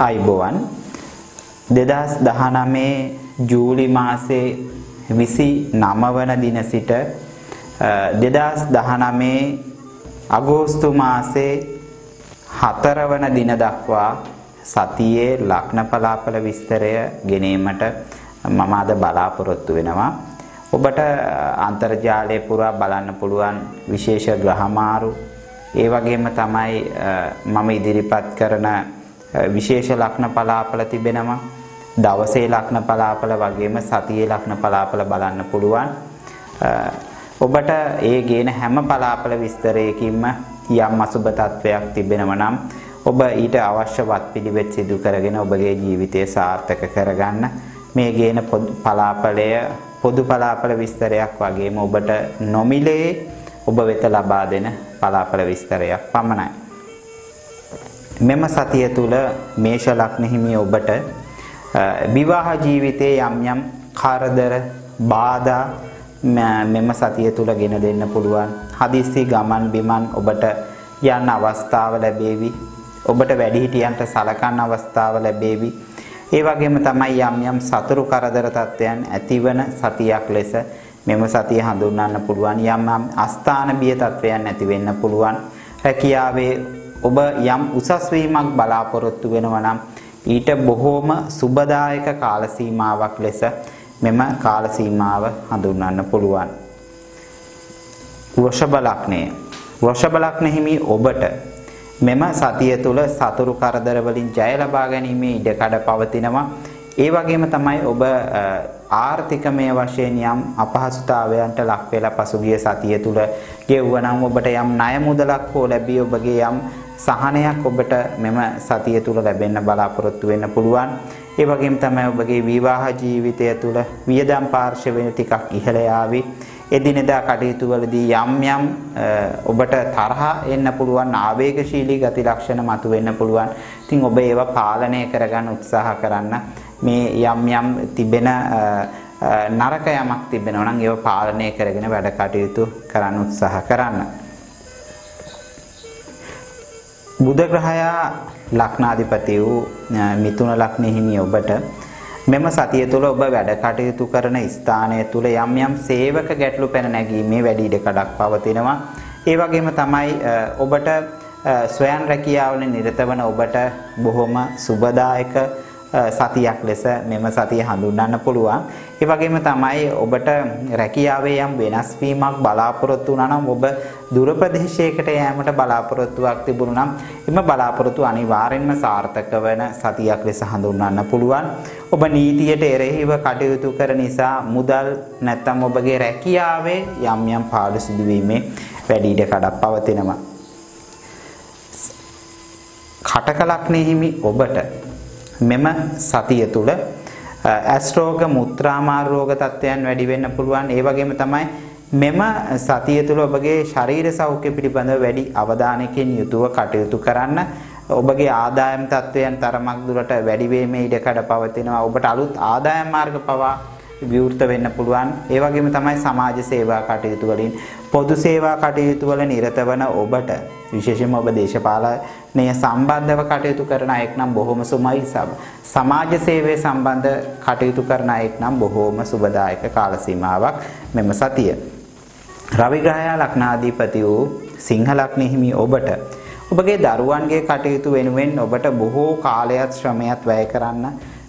ආයිබෝවන් 2019 ජූලි මාසේ 29 වන දින සිට 2019 අගෝස්තු මාසේ 4 වන දින දක්වා සතියේ ලග්න පලාපල විස්තරය ගෙනීමට මම අද බලාපොරොත්තු වෙනවා. ඔබට අන්තර්ජාලය පුරා බලන්න පුළුවන් විශේෂ ග්‍රහමාරු ඒ වගේම තමයි මම ඉදිරිපත් කරන විශේෂ ලක්න පලාපල තිබෙනවා. දවසේ ලක්න පලාපල වගේම සතියේ ලක්න පලාපල බලන්න පුළුවන්. ඔබට ඒ ගේන හැම පලාපල විස්තරයකින්ම යම් අසුබ තත්වයක් තිබෙනව නම් ඔබ ඊට අවශ්‍ය වත් පිළිවෙත් සිදු කරගෙන ඔබගේ ජීවිතය සාර්ථක කරගන්න මේ ගේන පලාපලය පොදු පලාපල විස්තරයක් වගේම ඔබට නොමිලේ ඔබ වෙත ලබා දෙන පලාපල විස්තරයක් පමණයි. මෙම සතිය තුල මේෂ ලග්න හිමි ඔබට විවාහ ජීවිතයේ යම් යම් කරදර බාධා මෙම සතිය තුල ගෙන දෙන්න පුළුවන්. හදිස්සි ගමන් බිමන් ඔබට යන්න අවස්ථාව ලැබේවි. ඔබට වැඩිහිටියන්ට සලකන්න අවස්ථාව ලැබේවි. ඒ වගේම තමයි යම් යම් සතුරු කරදර තත්ත්වයන් ඇතිවන සතියක් ලෙස මෙම සතිය හඳුන්වන්න පුළුවන් යම් යම් අස්ථාන බිය තත්ත්වයන් ඇති වෙන්න පුළුවන් රැකියාවේ ඔබ යම් උසස් වීමක් බලාපොරොත්තු වෙනවා නම් ඊට බොහෝම සුබදායක කාල සීමාවක් ලෙස මෙම කාල සීමාව හඳුන්වන්න පුළුවන් වෘෂභ ලග්නය වෘෂභ ලග්න හිමි ඔබට මෙම සතිය තුල සතුරු කරදර වලින් ජය ලබා ගැනීමේ ඉඩකඩ පවතිනවා. ඒ වගේම තමයි ඔබ ආර්ථිකමය වශයෙන් යම් අපහසුතාවයන්ට ලක් වෙලා පසුගිය සතිය තුල ගෙවුවනම් ඔබට යම් ණය මුදලක් හෝ ලැබී ඔබගේ යම් සහනයක් ඔබට මෙම සතිය තුල ලැබෙන්න බලාපොරොත්තු වෙන්න පුළුවන්. ඒ වගේම තමයි ඔබගේ විවාහ ජීවිතය තුල වියදම් පාර්ශවය ටිකක් ඉහළ යාවි. එදිනෙදා කටයුතු වලදී යම් යම් ඔබට තරහ එන්න පුළුවන් ආවේගශීලී ගති ලක්ෂණ මතුවෙන්න පුළුවන්. ඉතින් ඔබ ඒවා පාලනය කරගන්න උත්සාහ කරන්න. මේ යම් යම් තිබෙන නරක යමක් තිබෙනවා නම් ඒවා පාලනය කරගෙන වැඩ කටයුතු කරන්න උත්සාහ කරන්න. බුධ ග්‍රහයා ලක්නාධිපති වූ මිථුන ලග්නෙ හිමි ඔබට මෙම සතිය තුළ ඔබ වැඩ කටයුතු කරන ස්ථානය තුළ යම් යම් සේවක ගැටලු පැන නැගීමේ වැඩි ඉඩකඩක් පවතිනවා. ඒ වගේම තමයි ඔබට ස්වයන් රැකියාවල නිරත වන ඔබට බොහොම සුබදායක සතියක් ලෙස මෙම සතිය හඳුන්වන්න පුළුවන්. ඒ වගේම තමයි ඔබට රැකියාවේ යම් වෙනස් වීමක් බලාපොරොත්තු වුණා නම් ඔබ දුර ප්‍රදේශයකට යෑමට බලාපොරොත්තුවක් තිබුණා නම් එම බලාපොරොත්තු අනිවාර්යෙන්ම සාර්ථක වෙන සතියක් ලෙස හඳුන්වන්න පුළුවන්. ඔබ නීතියට එරෙහිව කටයුතු කර නිසා මුදල් නැත්නම් ඔබගේ රැකියාවේ යම් යම් පාඩු සිදුවීමේ වැඩි ඉඩ කඩක් පවතිනවා. කටක ලක්ෂණ හිමි ඔබට මෙම සතිය තුල ඇස් රෝග මුත්‍රාමාර රෝග තත්ත්වයන් වැඩි වෙන්න පුළුවන්. ඒ වගේම තමයි මෙම සතිය තුල ඔබගේ ශරීර සෞඛ්‍ය පිළිබඳව වැඩි අවධානයකින් යුතුව කටයුතු කරන්න ඔබගේ ආදායම් තත්ත්වයන් තරමක් දුරට වැඩි වීමේ ඉඩකඩ පවතිනවා. ඔබට අලුත් ආදායම් මාර්ග පවා විවෘත වෙන්න පුළුවන්. ඒ වගේම තමයි සමාජ සේවා කටයුතු වලින් පොදු සේවා කටයුතු වල නිරත වන ඔබට විශේෂයෙන්ම ඔබ දේශපාලනය සම්බන්ධව කටයුතු කරන අයෙක් නම් බොහොම සුමයි සමාජ සේවය සම්බන්ධ කටයුතු කරන අයෙක් නම් බොහොම සුබදායක කාල සීමාවක් මෙම සතිය. රවි ග්‍රහයා ලග්නාධිපති වූ සිංහ ලග්න හිමි ඔබට ඔබගේ දරුවන්ගේ කටයුතු වෙනුවෙන් ඔබට බොහෝ කාලයක් ශ්‍රමයක් වැය කරන්න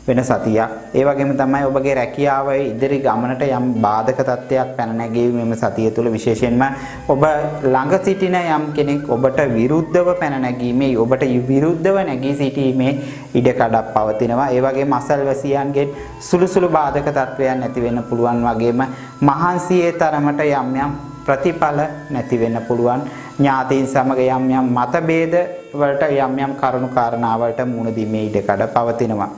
වෙන සතියක්. ඒ වගේම තමයි ඔබගේ රැකියාව ඉදිරි ගමනට යම් බාධක තත්ත්වයක් පැන නැගීමේ සතිය තුළ විශේෂයෙන්ම ඔබ ළඟ සිටින යම් කෙනෙක් ඔබට විරුද්ධව පැන නැගීමේ ඔබට විරුද්ධව නැගී සිටීමේ ඉඩකඩක් පවතිනවා. ඒ වගේම අසල්වැසියන්ගෙන් සුළු සුළු බාධක තත්ත්වයන් ඇති වෙන්න පුළුවන් වගේම මහන්සියේ තරමට යම් යම් ප්‍රතිඵල නැති වෙන්න පුළුවන් ඥාතීන් සමග යම් යම් මතභේද වලට යම් යම් කරුණු කාරණා වලට මුහුණ දීමේ ඉඩකඩ පවතිනවා.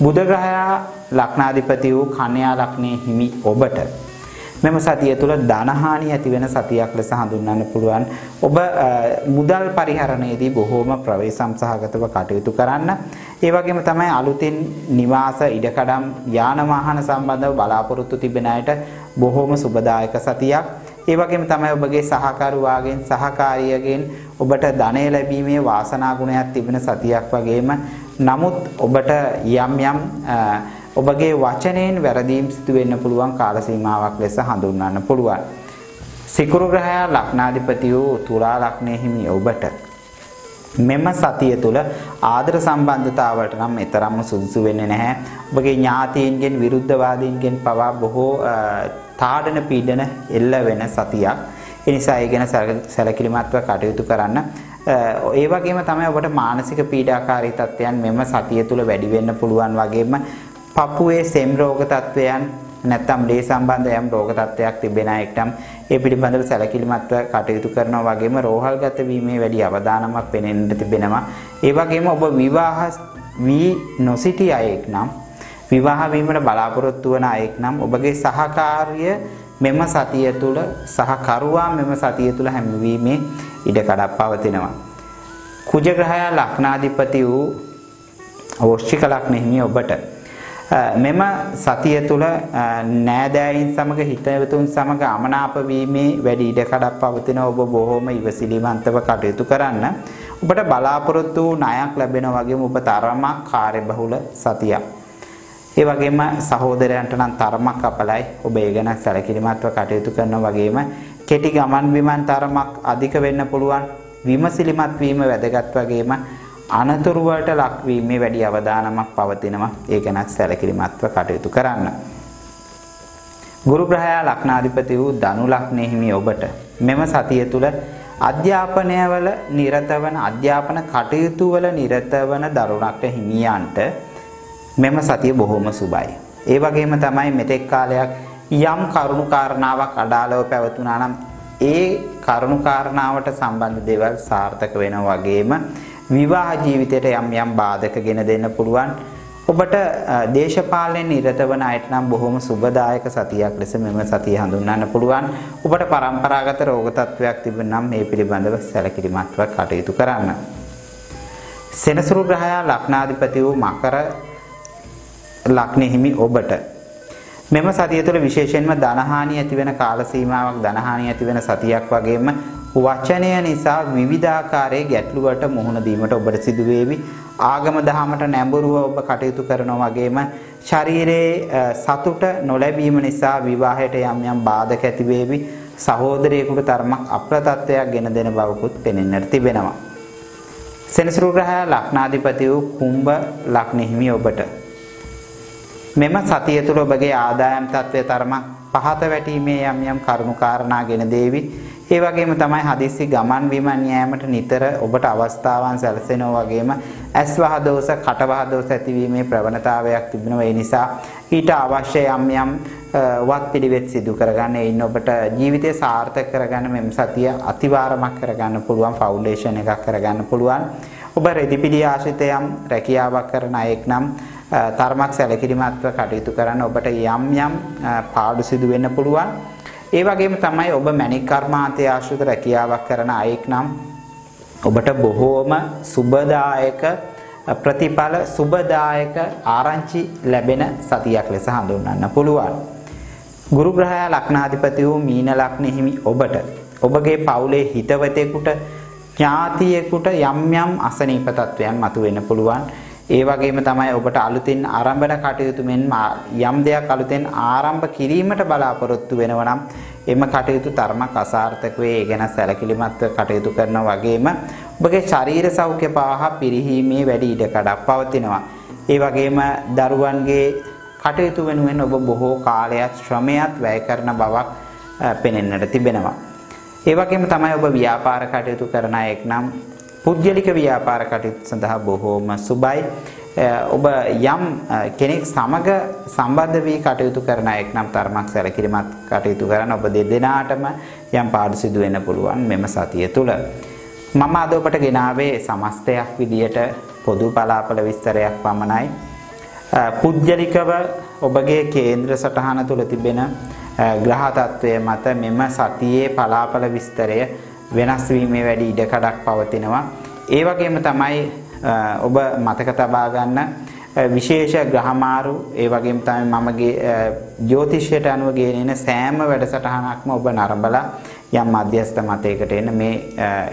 බුධ ග්‍රහයා ලක්නාධිපති වූ කන්‍යා ලග්නයේ හිමි ඔබට මෙම සතිය තුළ ධනහානි ඇති වෙන සතියක් ලෙස හඳුන්වන්න පුළුවන්. ඔබ මුදල් පරිහරණයේදී බොහෝම ප්‍රවේශම් සහගතව කටයුතු කරන්න. ඒ වගේම තමයි අලුතින් නිවාස ඉඩකඩම් යාන වාහන සම්බන්ධව බලාපොරොත්තු තිබෙන අයට බොහෝම සුබදායක සතියක්. ඒ වගේම තමයි ඔබගේ සහකරුවාගෙන් සහකාරියගෙන් ඔබට ධනය ලැබීමේ වාසනා ගුණයක් තිබෙන සතියක් වගේම නමුත් ඔබට යම් යම් ඔබගේ වචනයෙන් වැරදීම් සිදු වෙන්න පුළුවන් කාල සීමාවක් ලෙස හඳුන්වන්න පුළුවන්. සිකුරු ග්‍රහයා ලග්නාධිපති වූ තුලා ලග්නයේ හිමි ඔබට මෙම සතිය තුළ ආදර සම්බන්ධතාවලට නම් එතරම්ම සුදුසු වෙන්නේ නැහැ. ඔබගේ ඥාතීන්ගෙන් විරුද්ධවාදීන්ගෙන් පවා බොහෝ තාඩන පීඩන එල්ල වෙන සතියක්. ඒ නිසා ඒ ගැන සැලකිලිමත්ව කටයුතු කරන්න. ඒ වගේම තමයි ඔබට මානසික පීඩාකාරී තත්ත්වයන් මෙම සතිය තුළ වැඩි වෙන්න පුළුවන් වගේම පපුවේ සෙම් රෝග තත්ත්වයන් නැත්නම් ලේ සම්බන්ධ යම් රෝග තත්ත්වයක් තිබෙන අයෙක්ටම් ඒ පිළිබඳව සැලකිලිමත්ව කටයුතු කරනවා වගේම රෝහල්ගත වීමේ වැඩි අවධානමක් පෙනෙන්න තිබෙනවා. ඒ වගේම ඔබ විවාහ වී නොසිටි අයෙක් නම් විවාහ වීමට බලාපොරොත්තු වන අයෙක් නම් ඔබගේ සහකාර්ය මෙම සතිය තුල සහකරුවා මෙම සතිය තුල හැමවීමේ ඉඩ කඩක් පවතිනවා. කුජ ග්‍රහයා ලක්නාධිපති වූ වෘශ්චික ලග්නෙහි ඔබට මෙම සතිය තුළ නෑදෑයින් සමග හිතවතුන් සමග අමනාප වීමේ වැඩි ඉඩකඩක් පවතින ඔබ බොහොම ඉවසිලිමත්ව කටයුතු කරන්න. ඔබට බලාපොරොත්තු වූ ණයක් ලැබෙන වගේම ඔබ තරමක් කාර්යබහුල සතියක්. ඒ වගේම සහෝදරයන්ට නම් තරමක් අපලයි. ඔබ ඒ ගැන සැලකිලිමත්ව කටයුතු කරන වගේම කෙටි ගමන් බිමන් තරමක් අධික වෙන්න පුළුවන්. විමසිලිමත් වීම වැදගත් වගේම අනතුරු වලට ලක්වීමේ වැඩි අවධානමක් පවතිනවා. ඒ ගැනත් සැලකිලිමත්ව කටයුතු කරන්න. ගුරු ග්‍රහයා ලග්නාධිපති වූ ධනු ලග්නෙහිමි ඔබට මෙම සතිය තුල අධ්‍යාපනයවල නිරත වන අධ්‍යාපන කටයුතු වල නිරත වන දරුණක්ට හිමියන්ට මෙම සතිය බොහොම සුබයි. ඒ වගේම තමයි මෙතෙක් කාලයක් යම් කරුණු කාරණාවක් අඩාලව පැවතුනා නම් ඒ කරුණු කාරණාවට සම්බන්ධ දේවල් සාර්ථක වෙනවා වගේම විවාහ ජීවිතයට යම් යම් බාධක ගෙන දෙන්න පුළුවන්. ඔබට දේශපාලනයෙන් නිරත වන අයට නම් බොහොම සුබදායක සතියක් ලෙස මෙම සතිය හඳුන්වන්න පුළුවන්. ඔබට પરම්පරාගත රෝග තත්වයක් තිබෙනම් මේ පිළිබඳව සැලකිලිමත්ව කටයුතු කරන්න. සෙනසුරු ග්‍රහයා ලග්නාධිපති වූ මකර ලග්නෙහිමි ඔබට මෙම සතිය තුළ විශේෂයෙන්ම ධනහානිය ඇති වෙන කාල සීමාවක් ධනහානිය ඇති වෙන සතියක් වගේම වචනය නිසා විවිධාකාරයේ ගැටලු වලට මුහුණ දීමට ඔබට සිදු වේවි. ආගම දහමට නැඹුරුව ඔබ කටයුතු කරනවා වගේම ශරීරයේ සතුට නොලැබීම නිසා විවාහයට යම් යම් බාධක ඇති වේවි. සහෝදරයෙකුට තරමක් අප්‍රතත්වයක් ගෙන දෙන බවකුත් පෙනෙන්නට තිබෙනවා. සෙනසුරු ග්‍රහය ලග්නාධිපති වූ කුම්භ ලග්නෙහිමි ඔබට මෙම සතිය තුළ ඔබගේ ආදායම් තත්ත්වය තරමක් පහත වැටීමේ යම් යම් කරුණු කාරණා ගෙන දේවි. ඒ වගේම තමයි හදිස්සි ගමන් බිමන් යෑමට නිතර ඔබට අවස්ථාවන් සැලසෙනවා වගේම ඇස් වහ දෝෂ කට වහ දෝෂ ඇතිවීමේ ප්‍රවණතාවයක් තිබෙනවා. ඒ නිසා ඊට අවශ්‍ය යම් යම් වත් පිළිවෙත් සිදු කරගන්න එයින් ඔබට ජීවිතය සාර්ථක කරගන්න මෙම් සතිය අතිවාරමක් කරගන්න පුළුවන් ෆවුන්ඩේෂන් එකක් කරගන්න පුළුවන්. ඔබ රෙදිපිඩි ආශ්‍රිත යම් රැකියාවක් කරන අයෙක් නම් තරමක් සැලකිලිමත්ව කටයුතු කරන්න ඔබට යම් යම් පාඩු සිදු වෙන්න පුළුවන්. ඒ වගේම තමයි ඔබ මැණික් කර්මාන්තය ආශ්‍රිත රැකියාවක් කරන අයෙක් නම් ඔබට බොහෝම සුබදායක ප්‍රතිඵල සුබදායක ආරංචි ලැබෙන සතියක් ලෙස හඳුන්වන්න පුළුවන්. ගුරු ග්‍රහයා ලග්නාධිපති වූ මීන ලග්නෙහිමි ඔබට ඔබගේ පවුලේ හිතවතෙකුට ඥාතියෙකුට යම් යම් අසනීප තත්වයන් මතුවෙන්න පුළුවන්. ඒ වගේම තමයි ඔබට අලුතින් ආරම්භන කටයුතු මෙන් යම් දෙයක් අලුතෙන් ආරම්භ කිරීමට බලාපොරොත්තු වෙනවා නම් එම කටයුතු තරමක් අසාර්ථක වේ. ඒ ගැන සැලකිලිමත්ව කටයුතු කරනවා වගේම ඔබගේ ශරීර සෞඛ්‍ය පවා පිරිහීමේ වැඩි ඉඩකඩක් පවතිනවා. ඒ වගේම දරුවන්ගේ කටයුතු වෙනුවෙන් ඔබ බොහෝ කාලයක් ශ්‍රමයක් වැය කරන බවක් පෙනෙන්නට තිබෙනවා. ඒ වගේම තමයි ඔබ ව්‍යාපාර කටයුතු කරන අයෙක් නම් පුද්ගලික ව්‍යාපාර කටයුතු සඳහා බොහෝම සුබයි. ඔබ යම් කෙනෙක් සමග සම්බන්ධ වී කටයුතු කරන අයෙක් නම් තරමක් සැලකිලිමත් කටයුතු කරන ඔබ දෙදෙනාටම යම් පාඩු සිදු වෙන්න පුළුවන් මෙම සතිය තුල. මම අද ඔබට ගෙනාවේ සමස්තයක් විදියට පොදු පලාපල විස්තරයක් පමණයි. පුද්ගලිකව ඔබගේ කේන්ද්‍ර සටහන තුල තිබෙන ග්‍රහ තත්වය මත මෙම සතියේ පලාපල විස්තරය වෙනස් වීමේ වැඩි ඉඩකඩක් පවතිනවා. ඒ වගේම තමයි ඔබ මතක තබා ගන්න විශේෂ ග්‍රහමාරු ඒ වගේම තමයි මමගේ ජ්‍යොතිෂයට අනුව ගෙනෙන සෑම වැඩසටහනක්ම ඔබ නරඹලා යම් මධ්‍යස්ථ මතයකට එන්න මේ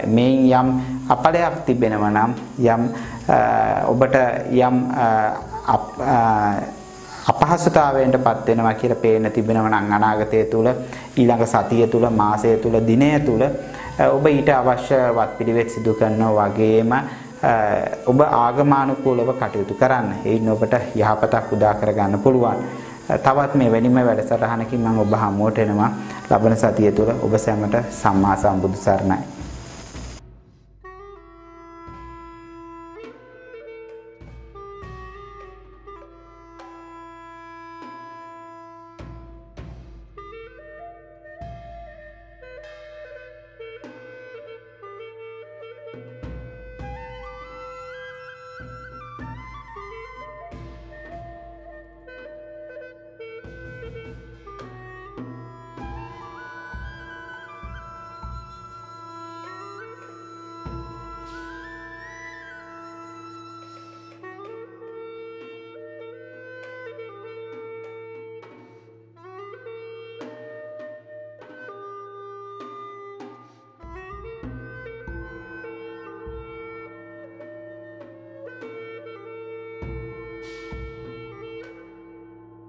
මේන් යම් අපලයක් තිබෙනවා නම් යම් ඔබට යම් අපහසුතාවයන්ටපත් වෙනවා කියලා පේන තිබෙනවා නම් අනාගතය තුල ඊළඟ සතිය තුල මාසය තුල දිනය තුල ඔබ ඊට අවශ්‍ය වත් පිළිවෙත් සිදු කරනවා වගේම ඔබ ආගමානුකූලව කටයුතු කරන්න. එයින් ඔබට යහපතක් උදා කරගන්න පුළුවන්. තවත් මේ වෙනිම වැඩසටහනකින් මම ඔබ හමුවට එනවා. ලබන සතිය තුල ඔබ සැමට සම්මා සම්බුදු සරණයි.